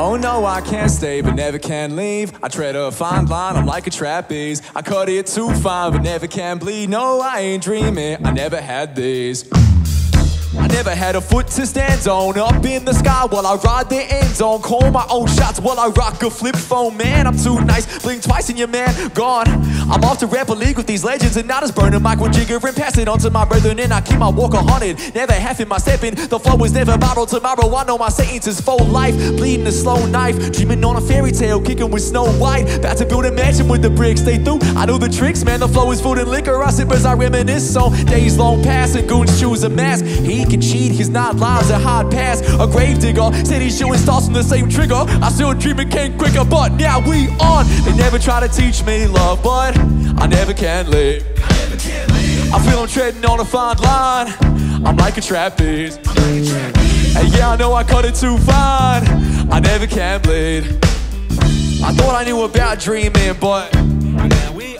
Oh no, I can't stay, but never can leave. I tread a fine line, I'm like a trapeze. I cut it too fine, but never can bleed. No, I ain't dreaming, I never had these. I never had a foot to stand on Up in the sky while I ride the end zone Call my own shots while I rock a flip phone Man, I'm too nice, blink twice and your man gone I'm off to rap a league with these legends And not as burning Michael Jigger And pass it on to my brethren And I keep my walker haunted Never half in my stepping. The flow is never bottled tomorrow I know my sentence is full life. Bleeding a slow knife. Dreaming on a fairy tale Kicking with Snow White. About to build a mansion with the bricks They through I know the tricks, man. The flow is food and liquor. I sip as I reminisce on days long past. And goons choose a mask. He can cheat, he's not lives a hard pass. A grave digger said he's shooting stars from the same trigger. I still dream it came quicker, but now we on. They never try to teach me love, but I never can live. I feel I'm treading on a fine line. I'm like a trapeze. And yeah, I know I cut it too fine. I never can bleed. I thought I knew about dreaming, but. Now we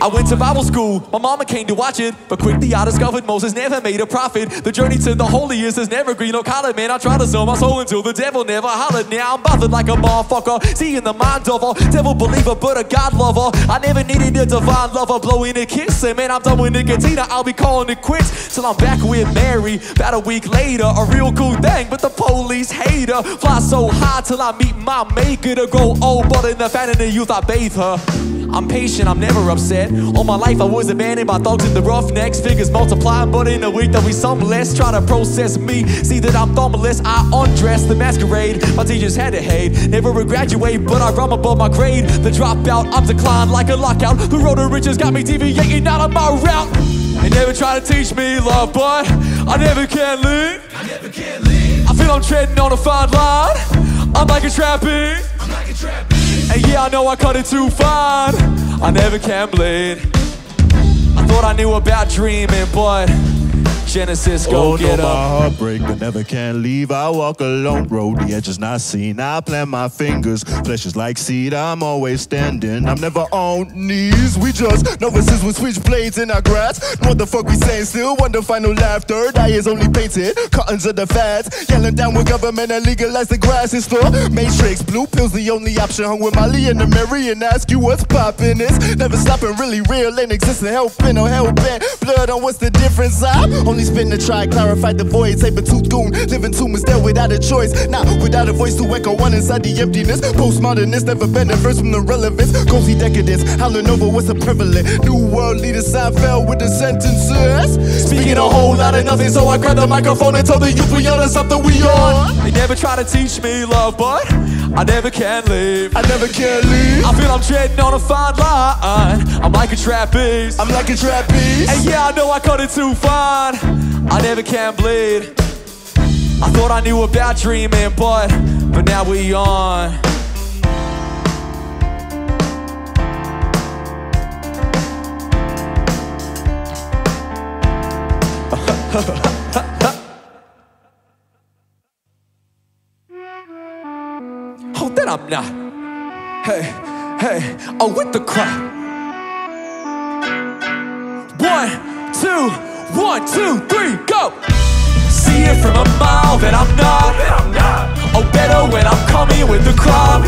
I went to Bible school, my mama came to watch it. But quickly I discovered Moses never made a prophet. The journey to the holiest is never green or colored. Man, I tried to sell my soul until the devil never hollered. Now I'm bothered like a motherfucker, seeing the mind of a devil believer, but a God lover. I never needed a divine lover, blowing a kiss. And man, I'm done with Nicotina, I'll be calling it quits. Till I'm back with Mary, about a week later. A real cool thing, but the police hate her. Fly so high till I meet my maker to grow old, but in the fat and the youth I bathe her. I'm patient, I'm never upset. All my life I was abandoned by thugs in the roughnecks. Figures multiplying, but in a week there'll be some less. Try to process me, see that I'm thumbless. I undress the masquerade. My teachers had to hate. Never would graduate, but I run above my grade. The dropout, I'm declined like a lockout. The road to riches got me deviating out of my route. They never try to teach me love, but I never can leave. I never can live. I feel I'm treading on a fine line. I'm like a trapeze. I'm like a trapeze. And yeah, I know I cut it too fine. I never can bleed. I thought I knew about dreaming, but Genesis, go oh, get no, my up. heart break, but never can leave. I walk alone, road, the edge is not seen. I plant my fingers, flesh is like seed. I'm always standing, I'm never on knees. We just novices with switchblades in our grass. What the fuck we saying? Still wonder final laughter. Die is only painted, curtains of the fads. Yelling down with government and legalize the grass in store. Matrix, blue pills the only option. Hung with Molly in the mirror and ask you what's poppin'. It's never stopping, really real, ain't existing. Helping or helping. Blood on what's the difference? I'm only spin to try, clarify the void. Saber tooth goon, living tomb is there without a choice. Now, without a voice to echo one inside the emptiness. Postmodernist never been diverse from the relevance. Cozy decadence, howling over what's a prevalent. New world leader Seinfeld with the sentences. Speaking a whole lot of nothing, so I grab the microphone and tell the youth we on something we on. They never try to teach me love, but I never can leave. I never can leave. I feel I'm treading on a fine line. I'm like a trapeze. I'm like a trapeze. And yeah, I know I cut it too fine. I never can bleed. I thought I knew about dreaming, but but now we on. oh, then I'm not. Hey, hey, I'm with the crowd. One, two, one, two, three, go. See it from a mile that I'm not. Oh, better when I'm coming with the crowd.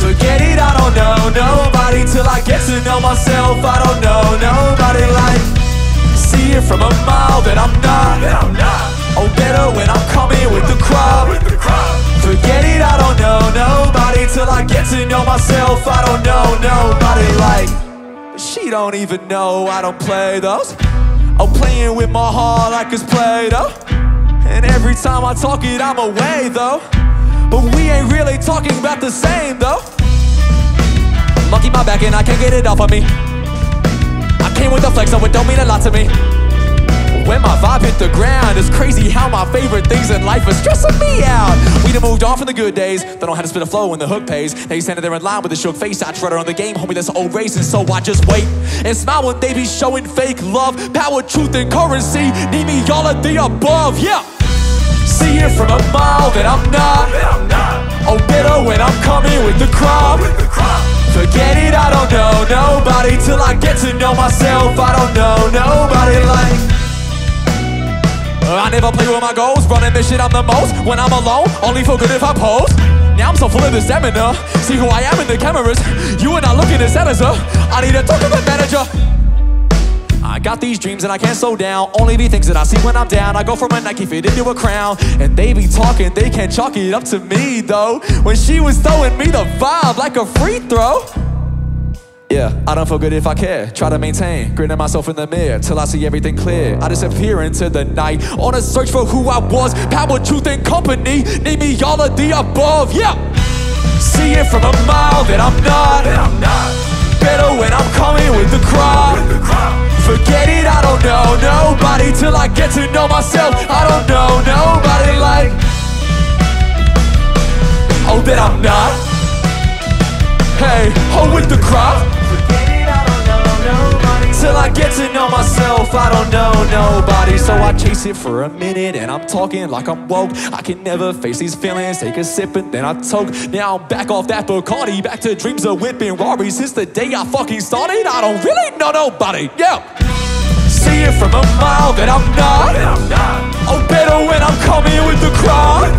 Forget it, I don't know oh, nobody till I get to know myself. I don't know nobody like. See it from a mile that I'm not. Oh, better when I'm coming with the crowd. Forget it, I don't know nobody till I get to know myself. I don't know nobody like. She don't even know I don't play those. I'm playing with my heart like it's Play-Doh. And every time I talk it, I'm away though. But we ain't really talking about the same though. Monkey my back and I can't get it off of me. I came with the flex, so it don't mean a lot to me. When my vibe hit the ground, it's crazy how my favorite things in life are stressing me out. We done moved on from the good days, don't know how to spit a flow when the hook pays. Now you standing there in line with a shook face, I tread on the game, homie, that's old racing, so I just wait and smile when they be showing fake love, power, truth, and currency. Need me all of the above, yeah. See it from a mile that I'm not. Oh, better when I'm coming with the crowd. Forget it, I don't know nobody till I get to know myself. I don't know nobody like. I never play with my goals, running this shit I'm the most. When I'm alone, only feel good if I pose. Now I'm so full of the stamina. See who I am in the cameras. You are not looking set us up. I need to talk to the manager. I got these dreams and I can't slow down. Only be things that I see when I'm down. I go from a Nike fit into a crown. And they be talking, they can't chalk it up to me though. When she was throwing me the vibe like a free throw. Yeah, I don't feel good if I care. Try to maintain, grinning myself in the mirror till I see everything clear. I disappear into the night on a search for who I was. Power, truth, and company. Need me all of the above. Yeah. See it from a mile that I'm not. Better when I'm coming with the crowd. Forget it, I don't know nobody till I get to know myself. I don't know nobody like. Oh, that I'm not. Hey, oh, with the crowd. Till I get to know myself, I don't know nobody. So I chase it for a minute and I'm talking like I'm woke. I can never face these feelings, take a sip and then I toke. Now I'm back off that Bacardi, back to dreams of whipping Rari. Since the day I fucking started, I don't really know nobody. Yeah. See it from a mile that I'm not. Oh, better when I'm coming with the crowd.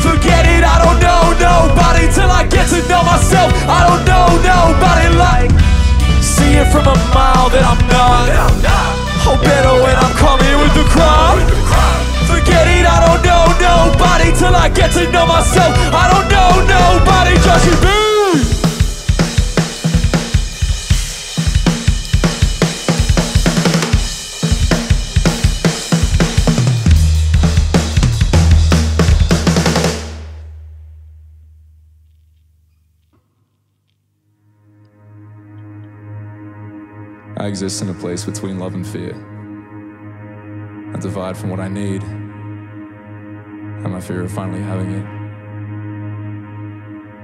Forget it, I don't know nobody till I get to know myself. I don't know nobody like. See it from a mile that I'm not. Oh, better when I'm coming with the crowd. Forget it, I don't know nobody till I get to know myself. I don't know nobody, just you I exist in a place between love and fear. I divide from what I need and my fear of finally having it.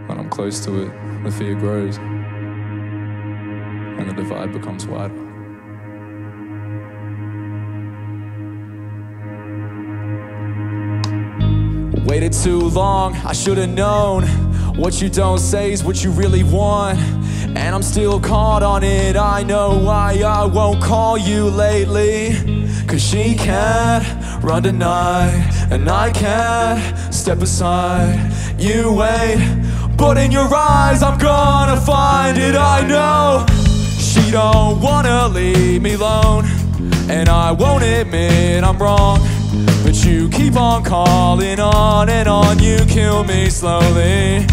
When I'm close to it, the fear grows and the divide becomes wider. Too long, I should've known. What you don't say is what you really want. And I'm still caught on it. I know why I won't call you lately. Cause she can't run tonight. And I can't step aside. You wait, but in your eyes, I'm gonna find it. I know she don't wanna leave me alone. And I won't admit I'm wrong. You keep on calling on and on, you kill me slowly.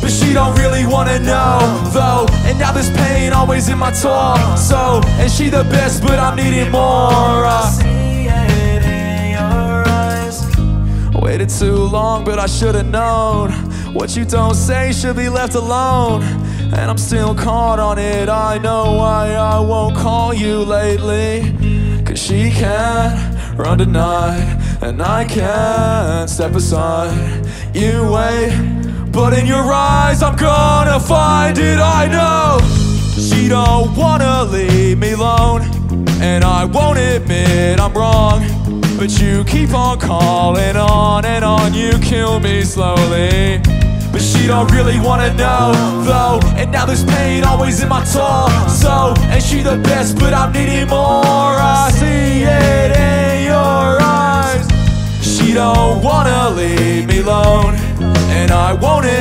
But she don't really wanna know, though. And now this pain always in my torso. And she the best, but I'm needing more. I see it. Waited too long, but I should've known. What you don't say should be left alone. And I'm still caught on it. I know why I won't call you lately. Cause she can't run tonight. And I can't step aside. You wait. But in your eyes, I'm gonna find it. I know she don't wanna leave me alone, and I won't admit I'm wrong. But you keep on calling on and on, you kill me slowly. But she don't really wanna know, though. And now there's pain always in my torso. And she the best, but I'm needing more.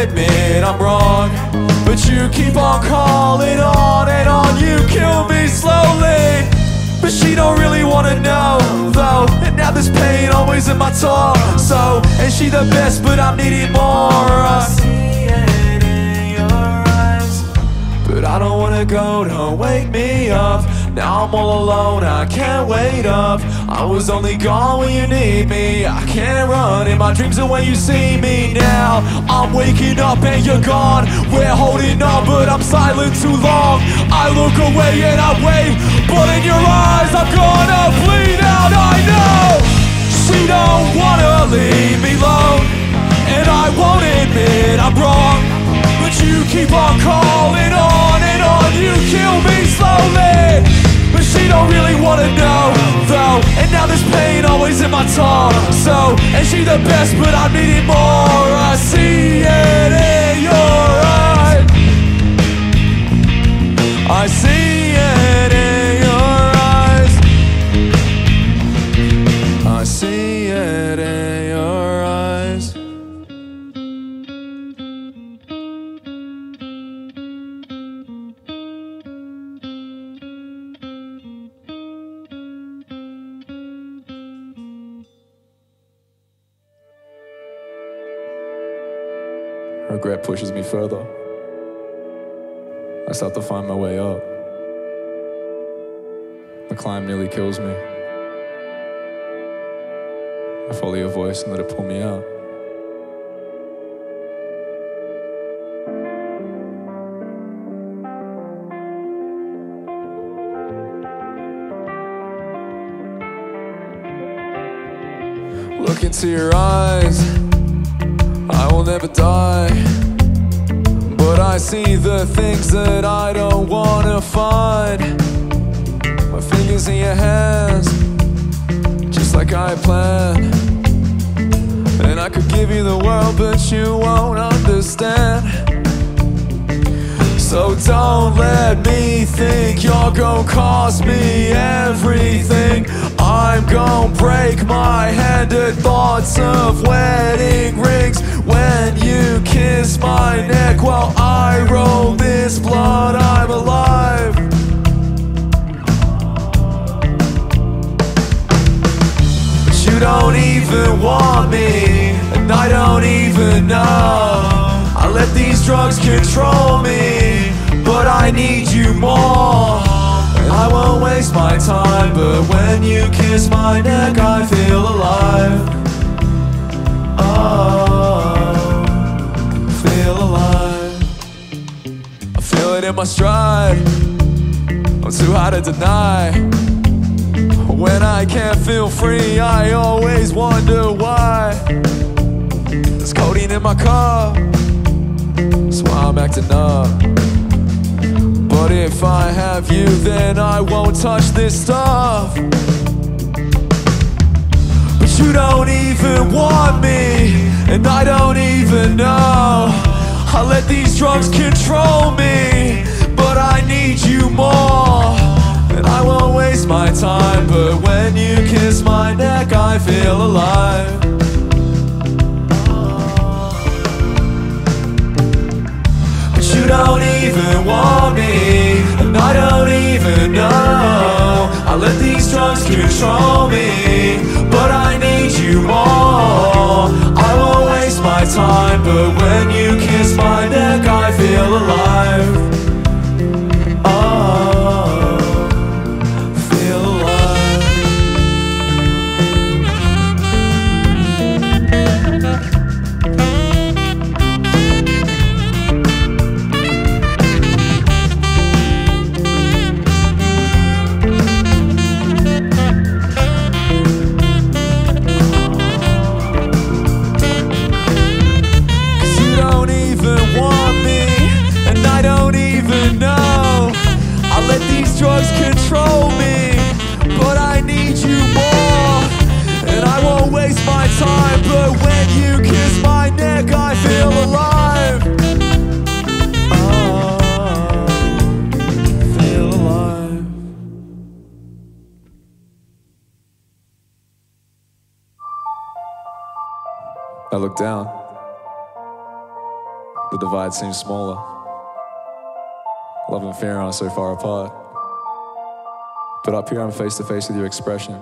Admit I'm wrong. But you keep on calling on and on, you kill me slowly. But she don't really wanna know, though. And now there's pain always in my torso. And she the best, but I'm needing more. I see it in your eyes. But I don't wanna go, don't wake me up. Now I'm all alone, I can't wait up. I was only gone when you need me. I can't run in my dreams and when you see me now. I'm waking up and you're gone. We're holding on, but I'm silent too long. I look away and I wave, but in your eyes I'm gonna bleed out. I know she don't wanna leave me alone, and I won't admit I'm wrong. But you keep on calling on and on, you kill me slowly. But she don't really wanna know, torso. And she the best, but I'm needing more. I see it Regret pushes me further. I start to find my way up. The climb nearly kills me. I follow your voice and let it pull me out. Look into your eyes, will never die. But I see the things that I don't wanna find. My fingers in your hands, just like I planned. And I could give you the world, but you won't understand. So don't let me think you're gonna cost me everything. I'm gonna break my hand at thoughts of wedding rings. When you kiss my neck while I roll this blood, I'm alive. But you don't even want me, and I don't even know. I let these drugs control me, but I need you more. Waste my time, but when you kiss my neck, I feel alive. Oh, feel alive. I feel it in my stride. I'm too hard to deny. When I can't feel free, I always wonder why. There's codeine in my car, that's why I'm acting up. But if I have you, then I won't touch this stuff. But you don't even want me, and I don't even know. I let these drugs control me, but I need you more. And I won't waste my time, but when you kiss my neck, I feel alive. Don't even want me, and I don't even know. I let these drugs control me, but I need you more. I won't waste my time, but when you kiss my neck, I feel alive. Look down. The divide seems smaller. Love and fear aren't so far apart. But up here, I'm face to face with your expression.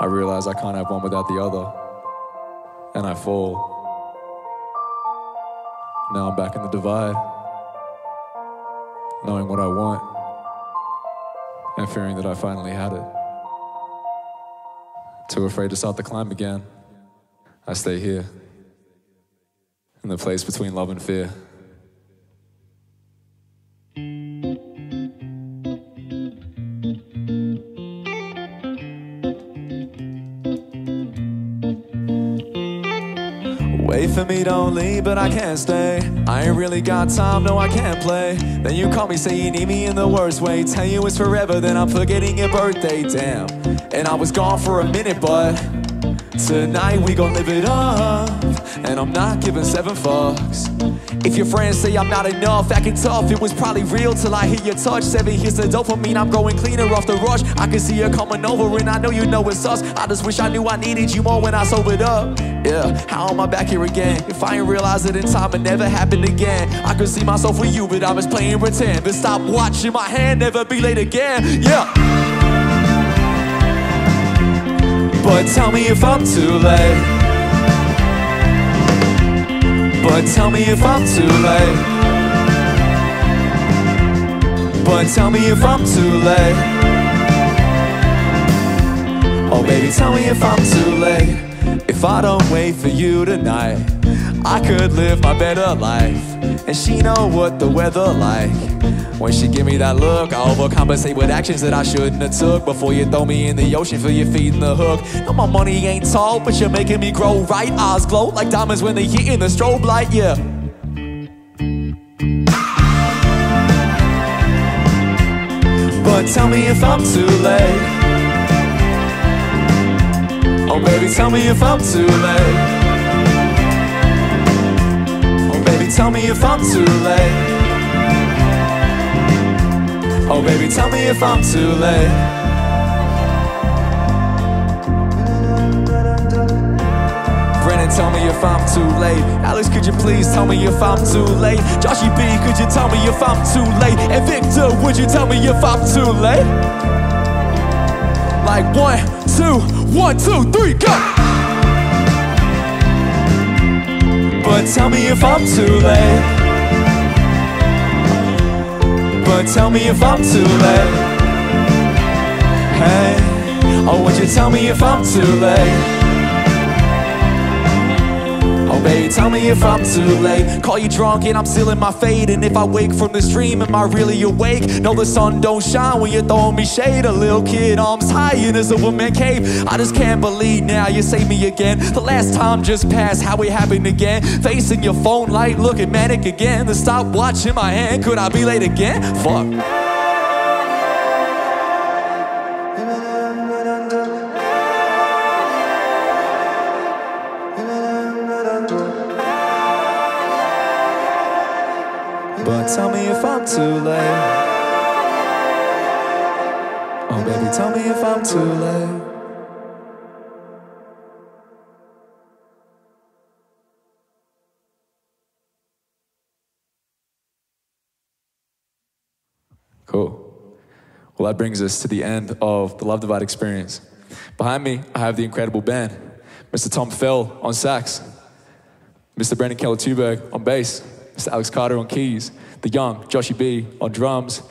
I realize I can't have one without the other. And I fall. Now I'm back in the divide. Knowing what I want. And fearing that I finally had it. Too afraid to start the climb again. I stay here in the place between love and fear. Wait for me, don't leave, but I can't stay. I ain't really got time, no, I can't play. Then you call me, say you need me in the worst way. Tell you it's forever, then I'm forgetting your birthday, damn. And I was gone for a minute, but tonight we gon' live it up. And I'm not giving seven fucks. If your friends say I'm not enough, acting tough, it was probably real till I hear your touch. Seven years of dopamine, I'm growing cleaner off the rush. I can see you coming over, and I know you know it's us. I just wish I knew I needed you more when I sobered up. Yeah, how am I back here again? If I ain't realize it in time, it never happened again. I could see myself with you, but I was playing pretend. But stop watching my hand, never be late again. Yeah. But tell me if I'm too late. But tell me if I'm too late. But tell me if I'm too late. Oh, baby, tell me if I'm too late. If I don't wait for you tonight, I could live my better life. And she know what the weather like. When she give me that look, I overcompensate with actions that I shouldn't have took. Before you throw me in the ocean, feel your feet in the hook. No, my money ain't tall, but you're making me grow right. Eyes glow like diamonds when they hit in the strobe light, yeah. But tell me if I'm too late. Oh, baby, tell me if I'm too late. Oh, baby, tell me if I'm too late. Oh, baby, tell me if I'm too late. Brennan, tell me if I'm too late. Alex, could you please tell me if I'm too late? Joshy B, could you tell me if I'm too late? And Victor, would you tell me if I'm too late? Like one, two, one, two, three, go! But tell me if I'm too late. But tell me if I'm too late. Hey, oh, would you tell me if I'm too late? Baby, tell me if I'm too late. Call you drunk and I'm still in my fade. And if I wake from this dream, am I really awake? No, the sun don't shine when you're throwing me shade. A little kid, arms high in a woman cave. I just can't believe now you save me again. The last time just passed, how it happened again. Facing your phone light, looking manic again. The stopwatch in my hand, could I be late again? Fuck. Tell me if I'm too late. Oh, baby, tell me if I'm too late. Cool. Well, that brings us to the end of the Love Divide experience. Behind me, I have the incredible band Mr. Tom Fell on sax, Mr. Brandon Keller Tuberg on bass, Mr. Alex Carter on keys, the young Joshy B on drums,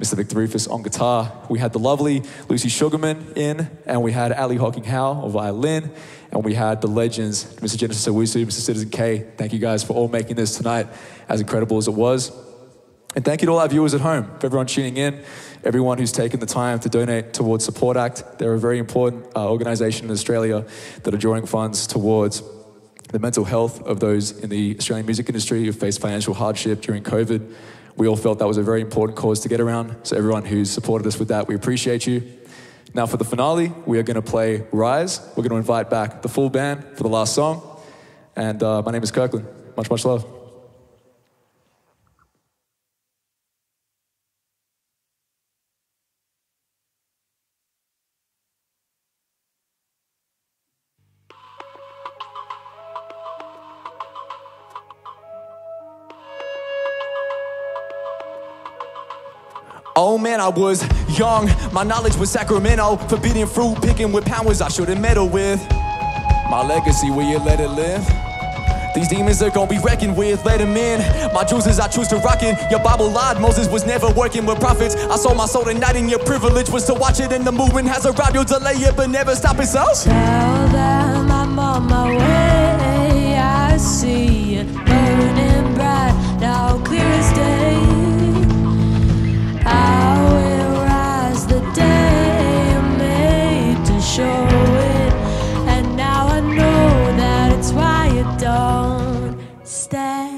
Mr. Victor Rufus on guitar. We had the lovely Lucy Sugarman in, and we had Ali Hawking Howe on violin, and we had the legends, Mr. Genesis Owusu, Mr. Citizen Kay. Thank you guys for all making this tonight as incredible as it was. And thank you to all our viewers at home, for everyone tuning in, everyone who's taken the time to donate towards Support Act. They're a very important uh, organisation in Australia that are drawing funds towards the mental health of those in the Australian music industry who faced financial hardship during COVID. We all felt that was a very important cause to get around. So, everyone who's supported us with that, we appreciate you. Now, for the finale, we are going to play Rise. We're going to invite back the full band for the last song. And uh, my name is Kirklandd. Much, much love. Was young. My knowledge was Sacramento. Forbidden fruit, picking with powers I shouldn't meddle with. My legacy, will you let it live? These demons are gonna be reckoned with, let them in. My juices, I choose to rock it. Your Bible lied, Moses was never working with prophets. I sold my soul tonight, and your privilege was to watch it. And the movement has arrived, you'll delay it, but never stop it. So Tell them I'm on my way. I see show it, and now I know that it's why you don't stay.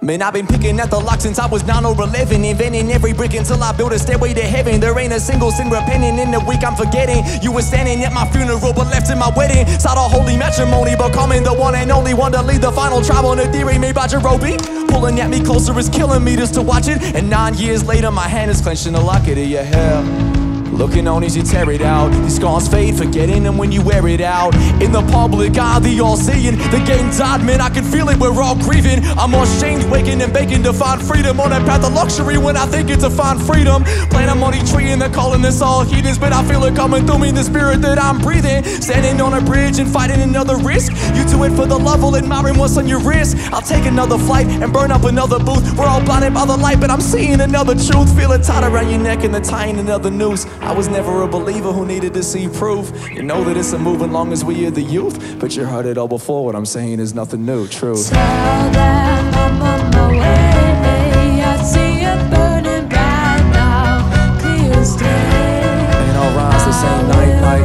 Man, I've been picking at the lock since I was 9 or 11 Inventing every brick until I built a stairway to heaven. There ain't a single sin repenting in the week I'm forgetting. You were standing at my funeral but left in my wedding. Sought a holy matrimony but calling the one and only one to lead the final trial on a theory made by Jerobi. Pulling at me closer is killing me just to watch it. And nine years later my hand is clenched in the locket of your hair Looking on as you tear it out. These scars fade, forgetting them when you wear it out. In the public eye, the all seeing. The game died, man, I can feel it, we're all grieving. I'm ashamed, waking and baking to find freedom. On that path of luxury when I think it's to find freedom. Plant a money tree and they're calling this all heathens. But I feel it coming through me, the spirit that I'm breathing. Standing on a bridge and fighting another risk. You do it for the love, while admiring what's on your wrist. I'll take another flight and burn up another booth. We're all blinded by the light, but I'm seeing another truth. Feel it tight around your neck and the tying another noose. I was never a believer who needed to see proof. You know that it's a moving long as we are the youth. But you heard it all before. What I'm saying is nothing new. True. Tell them I'm on my way. I see it burning now, clear as. Ain't all the same night, like.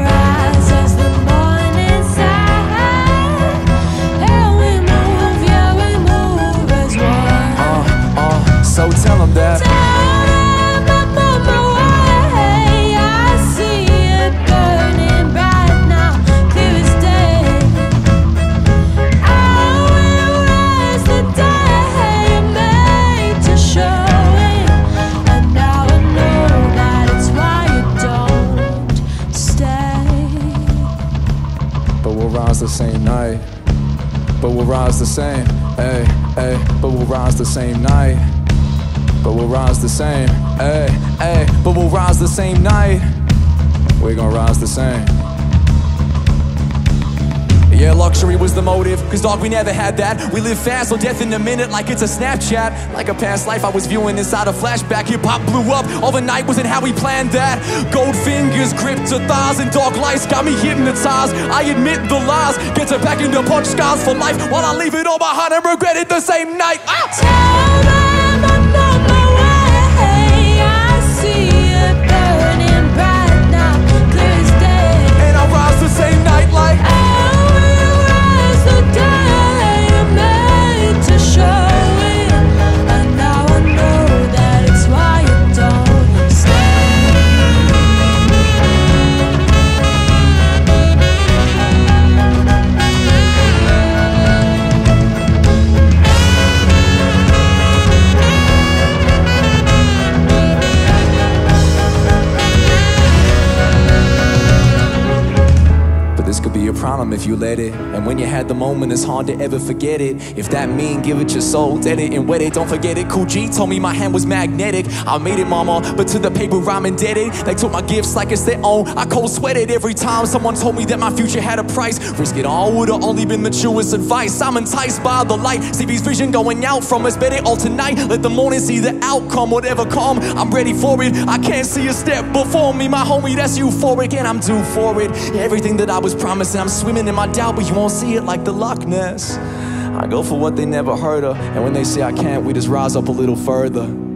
as the morning sun. Yeah, we move, yeah, we move as one. Uh, uh, so tell them that. But we'll rise the same. Hey, hey. But we'll rise the same night. But we'll rise the same. Hey, hey. But we'll rise the same night. We're gonna rise the same. Yeah, luxury was the motive. Cause dog, we never had that. We live fast, so death in a minute like it's a Snapchat. Like a past life I was viewing inside a flashback. Hip hop blew up. All the night wasn't how we planned that. Gold fingers gripped to thighs and dark lights got me hypnotized. I admit the lies. Get to back into punch scars for life while I leave it all behind and regret it the same night. Ah! It's hard to ever forget it. If that mean, give it your soul, dead it and wet it. Don't forget it. Cool G told me my hand was magnetic. I made it, mama, but to the paper I'm indebted. They took my gifts like it's their own. I cold sweated every time someone told me that my future had a price. Risk it all would've only been the truest advice. I'm enticed by the light. These vision going out from us. Bet it all tonight. Let the morning see the outcome, whatever come. I'm ready for it. I can't see a step before me, my homie. That's euphoric, and I'm due for it. Everything that I was promising, I'm swimming in my doubt, but you won't see it like the Loch Ness. I go for what they never heard of, and when they say I can't, we just rise up a little further.